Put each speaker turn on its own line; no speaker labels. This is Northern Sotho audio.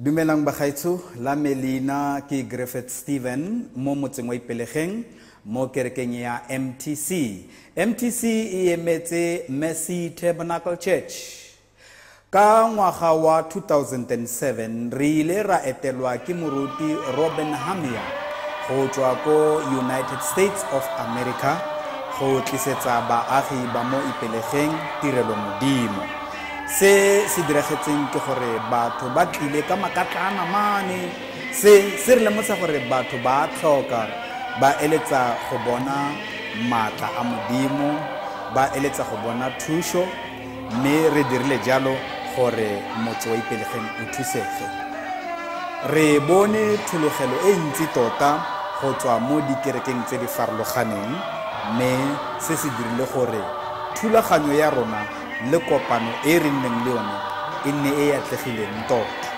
dumelang bagaetsho la me leina ke griffith steven mo motseng wa ipelegeng mo kerekeng ya mtc mtc e emetse mercy tabernacle church. Ka ngwaga wa 2007 re ile ra etelwa ke moruti robin hamia go tswa ko united states of america go tlisetsa baagi ba mo ipelegeng tirelo modimo se se diragetseng ke gore batho ba tlile ka makatlana mane. Se se re lemosa gore batho ba tlhoka ba eletsa go bona maatla a modimo ba eletsa go bona thušo mme re dirile jalo gore motse wa ipelegeng o thusege. Re bone thologelo e ntsi tota go tswa mo dikerekeng tse di farologaneng mme se se dirile gore thulaganyo ya rona le kopano e re nneng le yone e nne e atlegileng tota